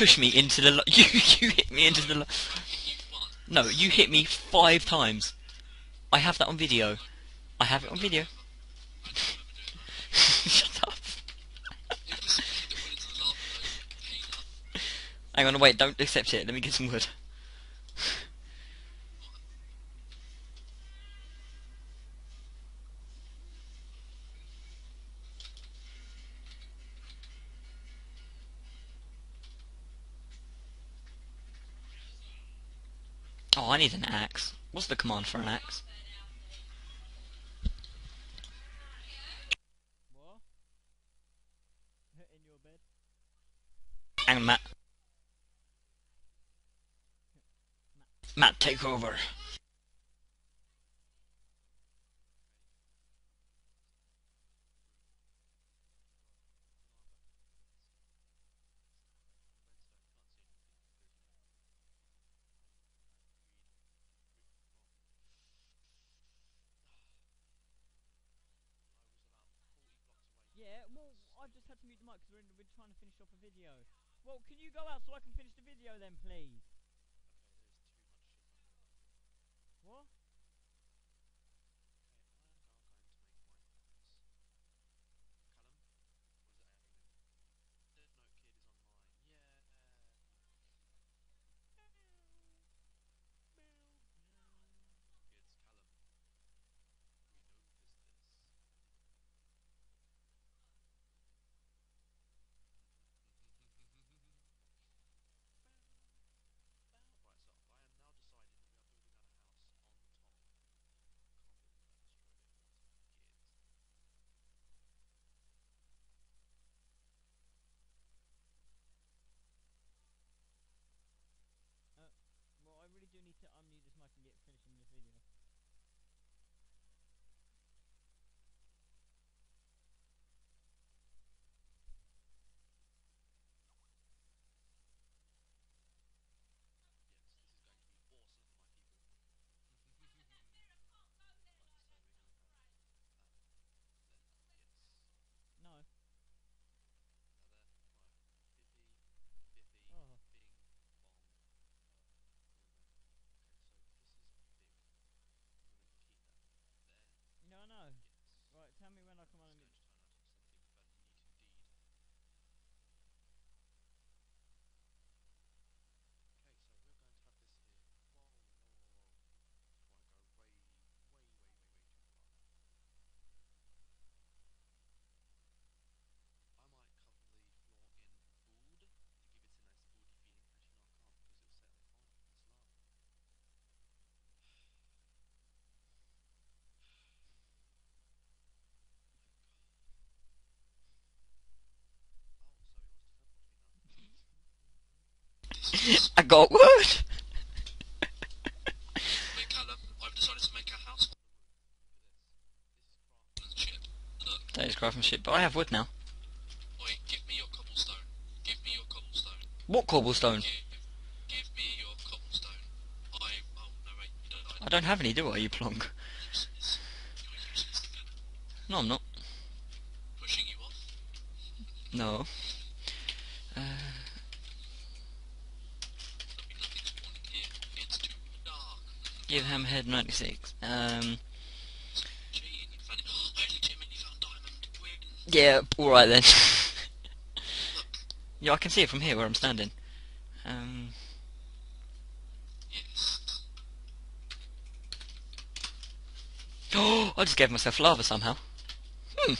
push me into the. You you hit me into the. No, you hit me five times. I have that on video. I have it on video. Shut up. Hang on, wait, don't accept it. Let me get some wood. Need an axe. What's the command for an axe? Matt. Matt, take over. Well, I just had to mute the mic because we're, we're trying to finish off a video. Well, can you go out so I can finish the video then, please? What? Well, I really do need to unmute this mic and get finishing this video. No. Oh. No, no. Right, tell me when I come on and I got wood! Wait, Callum, I've decided to make a house. Shit. That is crafting shit, but I have wood now. wait, give me your cobblestone. Give me your cobblestone. What cobblestone? Give, give me your cobblestone. I, oh, no, wait, you don't. I don't have any, do I, you plonk? useless. You're useless again. No, I'm not. Pushing you off. No. Uh, There'll be nothing spawning here. It's too dark. Give Hammerhead 96. Um, yeah, alright then. yeah, I can see it from here where I'm standing. Um, oh, I just gave myself lava somehow. Hmm.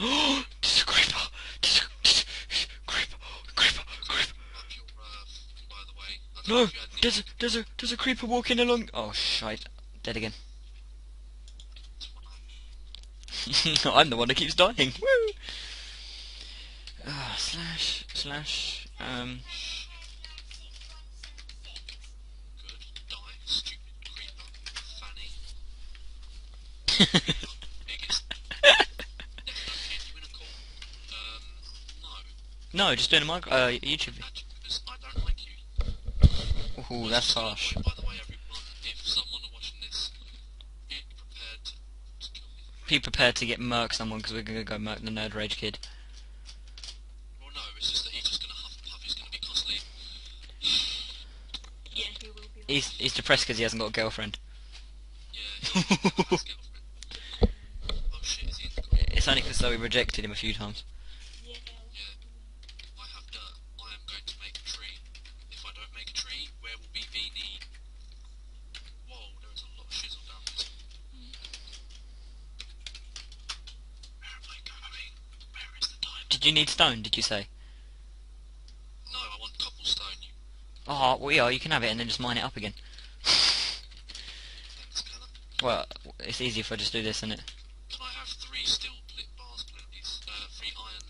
Oh, there's a creeper! There's a, there's a creeper! Creeper! Creeper! Up your, uh, by the way. I don't No! know if you had any- There's a, there's a, there's a creeper walking along. Oh, shite. Dead again. I'm the one that keeps dying. Woo! Ah, slash, slash, um, no, just doing a mic, uh, YouTube. Cool, that's harsh. By the way, everyone, if someone are watching this, be prepared to get murk someone because we're gonna go murk the nerd rage kid. Well, no, it's just that he's just gonna huff and puff. He's gonna be costly. yeah, he will be. He's he's depressed because he hasn't got a girlfriend. Yeah. girlfriend. Oh, shit, it's only because we rejected him a few times. Did you need stone? Did you say? No, I want cobblestone. Oh, well, yeah, you can have it and then just mine it up again. thanks, Callum. Well, it's easy if I just do this, isn't it? Can I have three steel bars, please? Uh, three iron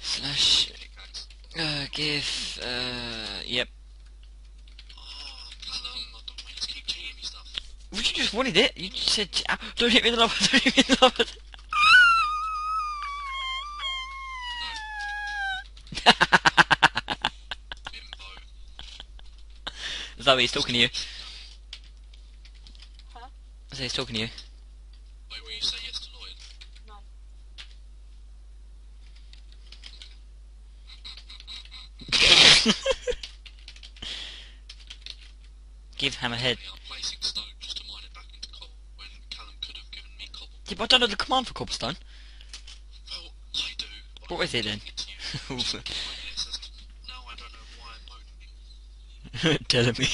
Slash. Uh, give. Uh, yep. Oh, Callum, I don't want you to keep cheating me stuff. Well, you just wanted it. You just said, "Ah, "Don't hit me in the lava. Don't hit me in the lava." Zoe, he's talking to you. Huh? I say he's talking to you. Wait, will you say yes to Lloyd? No. Give Hammerhead. Yeah, I'm placing stone just to mine it back into coal when Callum could have given me cobble. Yeah, but I don't know the command for cobblestone. Well, I do. But What I'm is it then? Telling me.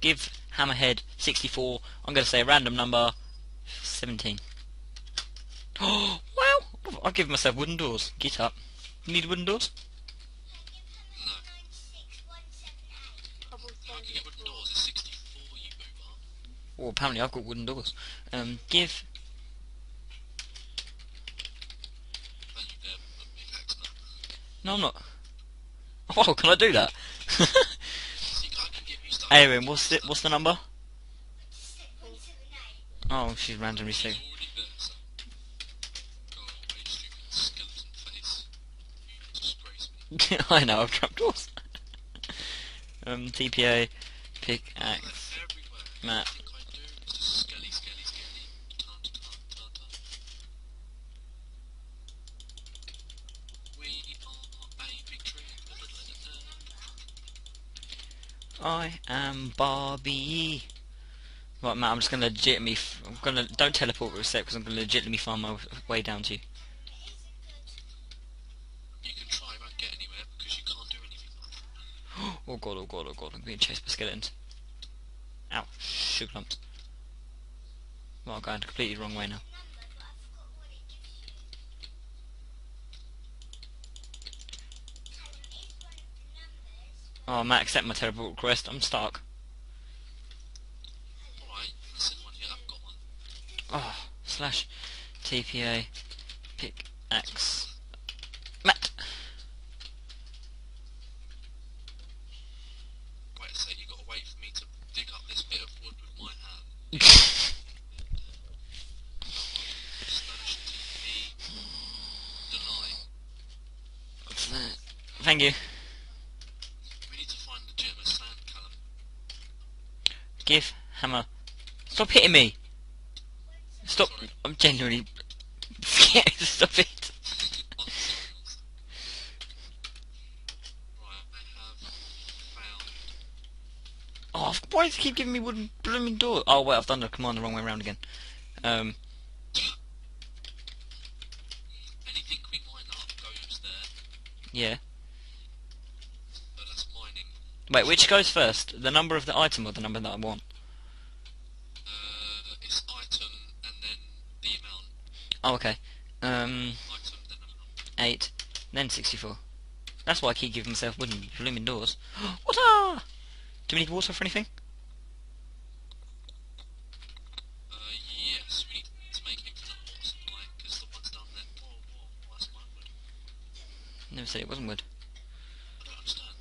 Give Hammerhead 64. I'm going to say a random number 17. Oh, wow! I'll give myself wooden doors. Get up. You need wooden doors? No. Cobblestone. I can get wooden doors. It's 64, you boomer. Well, apparently I've got wooden doors. Um, give. Value there, but pickaxe now. No, I'm not. Oh, can I do that? Aaron, what's the, what's the number? Oh, she's randomly saying. I know, I've trapped doors. um, TPA, pickaxe, They're everywhere. Matt. Think I do? It's just skelly, skelly, skelly. Tun, tun, tun, tun. We are a big tree. I am Barbie. Right, Matt, I'm just gonna legitimately. I'm gonna don't teleport a sec because I'm gonna legitimately find my way down to you. You can try, won't get anywhere because you can't do anything. Oh god, oh god, oh god, I'm being chased by skeletons. Ow, sugar lumps. Well, I'm going the completely wrong way now. Oh, Matt, accept my terrible request. I'm stuck. Alright, send one here, I've got one. Oh, slash TPA pickaxe. Matt! Wait a sec, you gotta wait for me to dig up this bit of wood with my hand. Slash TP. Deny. What's that? Thank you. We need to find legitimate sand, Callum. Give hammer. Stop hitting me! Stop. I'm genuinely scared. Stop it. Oh, why does it keep giving me wooden blooming door? Oh wait, I've done the command the wrong way around again. Um, yeah. Wait, which goes first? The number of the item or the number that I want? Uh, it's item and then the amount. Oh, okay. Um, Item, then amount. 8, then 64. That's why I keep giving myself wooden blooming doors. Water! Do we need water for anything? Uh, yes, we need to make supply, the one's down there. Whoa, whoa, that's my wood. Never said it wasn't wood. I don't understand.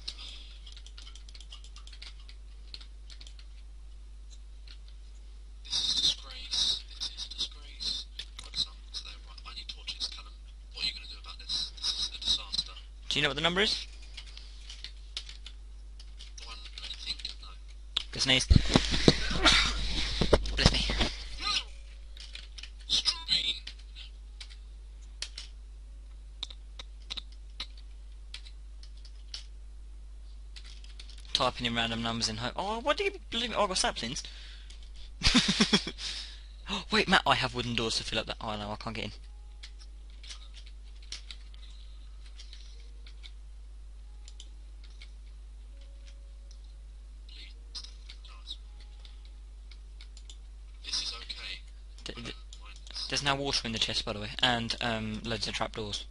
This is a disgrace. This is a disgrace. Right, so, so there, right, I need torches, Callum. What are you going to do about this? This is a disaster. Do you know what the number is? No. Sneeze. Bless me. Typing in random numbers in hope. Oh, what do you believe? Oh, I got saplings. oh, wait, Matt, I have wooden doors to fill up that. Oh no, I can't get in. Nice. This is okay. D- d- Fine. There's now water in the chest, by the way, and um, loads of trapdoors.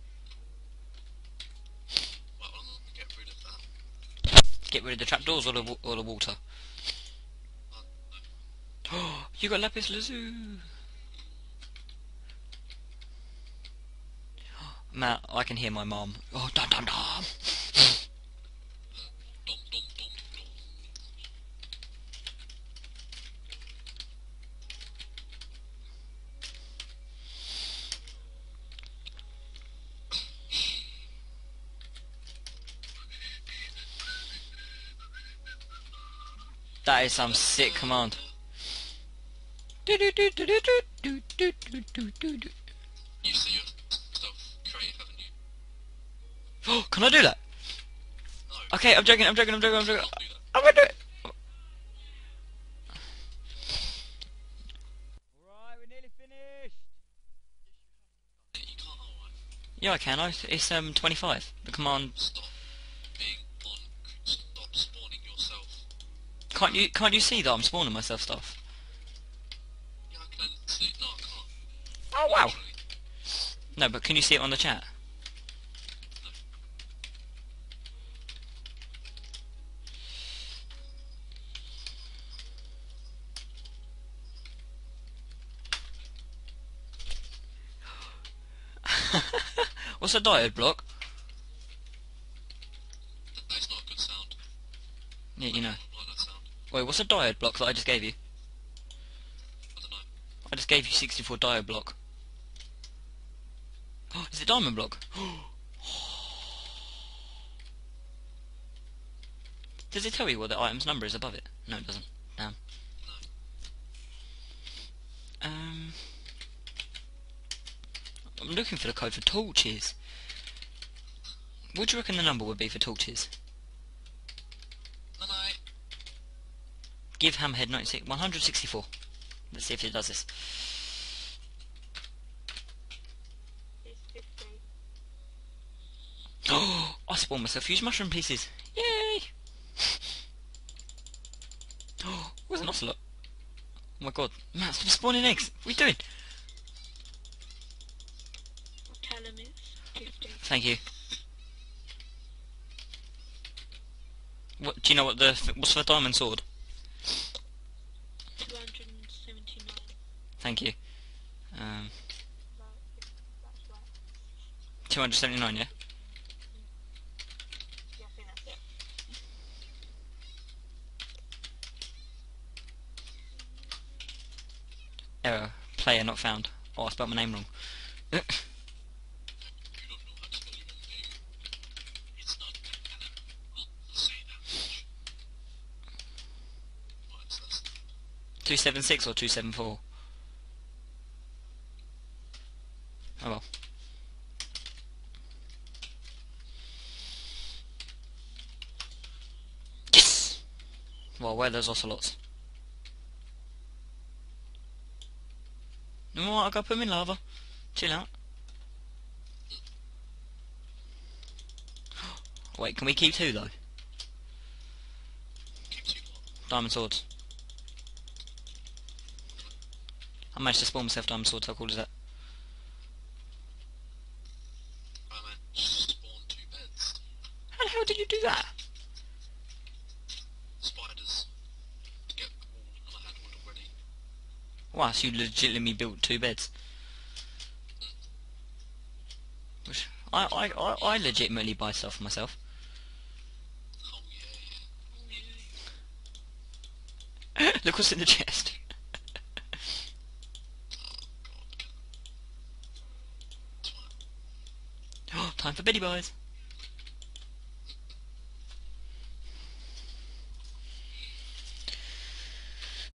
Well, get rid of that. Get rid of the trapdoors or the or the water. Uh, no. Oh, you got lapis lazuli. Matt, I can hear my mom. Oh, dum. Dum, dum, dum, dum. That is some sick command. You see haven't you? Oh, can I do that? No. Okay, I'm joking, I'm joking, I'm joking, I'm joking. Can't do that. I'm gonna do it. Alright, we're nearly finished. You can't. Right. Yeah, I can. I, it's um 25. The command. Stop being on. Stop spawning yourself. Can't you can't you see that I'm spawning myself stuff? Yeah, I can see. No, Oh wow. No, but can you see it on the chat? What's a diode block? That's not a good sound. Yeah, you know. I don't like that sound. Wait, what's a diode block that I just gave you? I just gave you 64 diode block. Oh, is it diamond block? Does it tell you what the item's number is above it? No, it doesn't. Damn. Um, I'm looking for the code for torches. What do you reckon the number would be for torches? No, no. Give Hammerhead 96, 164. Let's see if it does this. Oh, I spawned myself huge mushroom pieces. Yay! Oh, where's an ocelot? Oh my god. Matt, stop spawning eggs. What are you doing? Tell him it's 50. Thank you. What, do you know what the, what's the diamond sword? 279. Thank you. Um, About 50. That's right. 279, yeah? Error. Player not found. Oh, I spelled my name wrong. You don't know how to spell your own name. It's not Alan. I'll say that much. Right, so that's 276 or 274? Oh well. Yes! Those ocelots? No more, I gotta put them in lava. Chill out. Wait, can we keep two though? Diamond swords. I managed to spawn myself diamond swords, how cool is that? How the hell did you do that? Spiders. To get wool, and I had wood already. Wow, so you legitimately built two beds. Which I, I, I, I legitimately buy stuff for myself. Look what's in the chest. Time for Betty Buys.